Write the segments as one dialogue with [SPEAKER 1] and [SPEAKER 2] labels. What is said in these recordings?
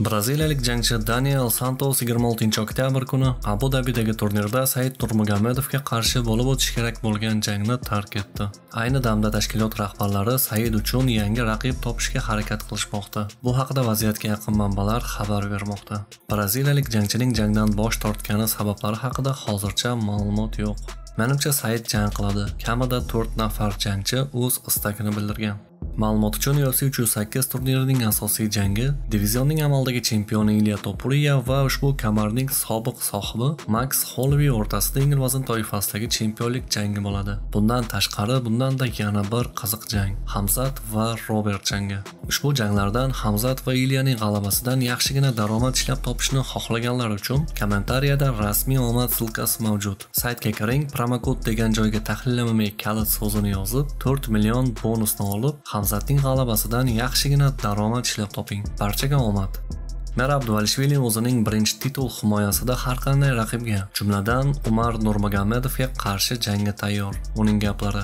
[SPEAKER 1] Braziliyalik jangchi Daniel Santos 26 oktyabr kuni Abu Dabidagi turnirda Said Nurmagomedovga qarshi bo'lib o'tishi kerak bo'lgan jangni tark etdi. Ayni damda tashkilot rahbarlari Said uchun yangi raqib topishga harakat qilishmoqda. Bu haqida vaziyatga yaqin manbalar xabar bermoqda. Braziliyalik jangchining jangdan bosh tortgani sabablari haqida hozircha ma'lumot yo'q. Menimcha Said jang qiladi. Kamida 4 nafar jangchi o'z istagini bildirgan. Ma'lumot uchun UFC 308 turnirining asosiy jangi divizionning amaldagi chempioni Ilya Topuria va ushbu kamarning sobiq sohibi Max Holloway o'rtasida yengil vazn toifasidagi chempionlik jangi bo'ladi. Bundan tashqari bundanda yana bir qiziq jang Hamzat va Robert jangi. Ushbu janglardan Hamzat va Ilyaning g'alabasidan yaxshigina daromad ishlab topishni xohlaganlar uchun kommentariyada rasmiy omad silkasi mavjud. Saytga kiring, promokod degan joyga tahlil MMA kalit so'zini yozib, 4 million bonusni olib, Hamzatning g'alabasidan yaxshigina daromad ishlab toping. Barchaga omad. Mir Abduvalishvili o'zining birinchi titul himoyasida har qanday raqibga, jumladan Umar Nurmagomedovga qarshi jangga tayyor. Uning gaplari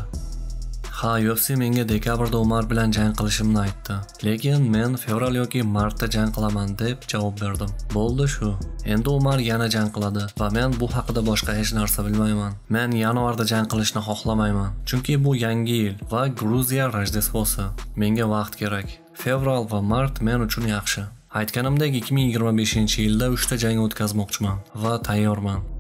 [SPEAKER 1] Ha, UFC menga dekabrda Umar bilan jang qilishimni aytdi. Lekin men fevral yoki martda jang qilaman deb javob berdim. Bo'ldi shu. Endi Umar yana jang qiladi va men bu haqida boshqa hech narsa bilmayman. Men yanvarda jang qilishni xohlamayman, chunki bu yangi yil va Gruziya Rojdestvosi. Menga vaqt kerak. Fevral va mart men uchun yaxshi. Aytganimdek 2025-yilda 3 ta jang o'tkazmoqchiman va tayyorman.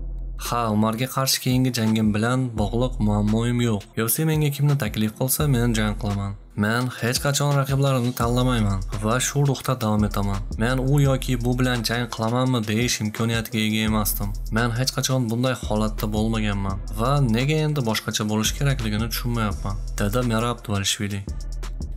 [SPEAKER 1] Ha, Umarga qarshi keyingi jangim bilan bog'liq muammoim yo'q. Yosi menga kimni taklif qilsa, men jang qilaman. Men hech qachon raqiblarimni tanlamayman va shu ruhda davom etaman. Men u yoki bu bilan jang qilamanmi deyish imkoniyatiga ega emasdim. Men hech qachon bunday holatda bo'lmaganman va nega endi boshqacha bo'lish kerakligini tushunmayapman, dedi Merab Dualishvili.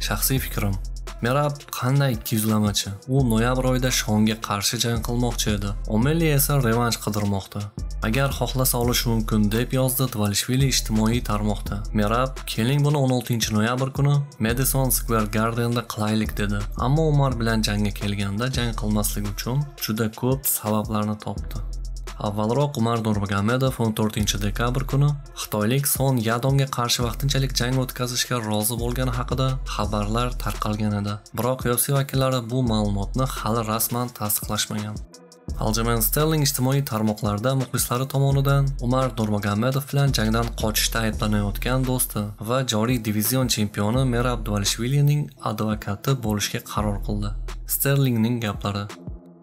[SPEAKER 1] Shaxsiy fikrim Merab qanday ikkiyuzlamachi? U noyabr oyida Shonga qarshi jang qilmoqchi edi. O'Meli esa revansh qidirmoqda. Agar xohlasa olishi mumkin deb yozdi Dvalishvili ijtimoiy tarmoqda. Merab keling buni 16-noyabr kuni Madison Square Garden'da qilaylik dedi. Ammo Umar bilan jangga kelganda jang qilmaslik uchun juda ko'p sabablarni topdi. Avvalroq Umar Nurmagomedov 14-dekabr kuni Xitoylik Son Yadonga qarshi vaqtinchalik jang o'tkazishga rozi bo'lgani haqida xabarlar tarqalgan edi. Biroq UFC vakillari bu ma'lumotni hali rasman tasdiqlashmagan. Aljamain Sterling ijtimoiy tarmoqlarda muxlislari tomonidan Umar Nurmagomedov bilan jangdan qochishda ayblanayotgan do'sti va joriy divizion chempioni Merab Dvalishvilining advokati bo'lishga qaror qildi. Sterlingning gaplari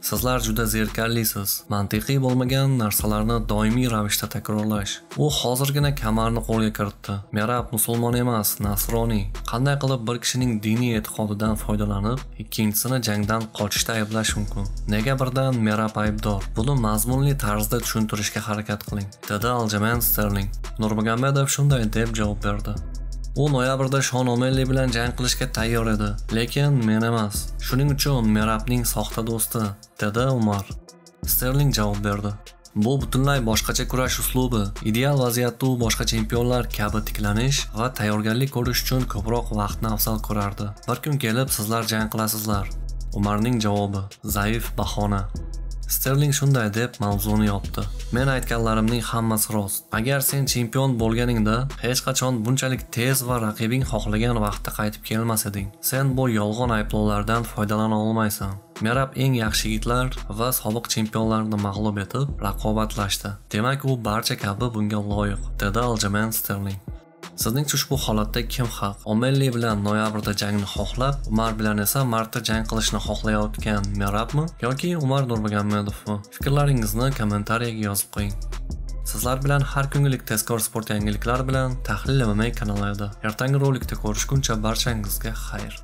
[SPEAKER 1] Sizlar juda zerikarlisiz. Mantiqiy bo'lmagan narsalarni doimiy ravishda takrorlash. U hozirgina kamarni qo'lga kiritdi. Merab musulmon emas, nasroniy. Qanday qilib bir kishining diniy e'tiqodidan foydalanib, ikkinchisini jangdan qochishda ayblash mumkin? Nega birdan Merab aybdor? Buni mazmunli tarzda tushuntirishga harakat qiling, dedi Aljamain Sterling. Nurmagomedov shunday deb javob berdi. U noyabrda Shon O'Melli bilan jang qilishga tayyor edi, lekin men emas. Shuning uchun Merabning soxta do'sti, dedi Umar. Sterling javob berdi. Bu butunlay boshqacha kurash uslubi. Ideal vaziyatda u boshqa chempionlar kabi tiklanish va tayyorgarlik ko'rish uchun ko'proq vaqtni afzal ko'rardi. Bir kun kelib sizlar jang qilasizlar. Umarning javobi: zaif bahona. Sterling shunday deb mavzuni yopdi. Men aytganlarimning hammasi rost. Agar sen chempion bo'lganingda hech qachon bunchalik tez va raqibing xohlagan vaqtda qaytib kelmas eding. Sen bu yolg'on ayblovlardan foydalana olmaysan. Merab eng yaxshi yigitlar va sobiq chempionlarni mag'lub etib, raqobatlashdi. Demak, u barcha kabi bunga loyiq, dedi Aljamain Sterling. Sizningcha ushbu holatda kim haq? Omelli bilan noyabrda jangni xohlab, Umar bilan esa martda jang qilishni xohlayotgan Merabmi yoki Umar Nurmagomedovmi? Fikrlaringizni kommentariyaga yozib qo'ying. Sizlar bilan har kunlik tezkor sport yangiliklari bilan tahlil MMA kanalida. Ertangi rolikda ko'rishguncha barchangizga xayr.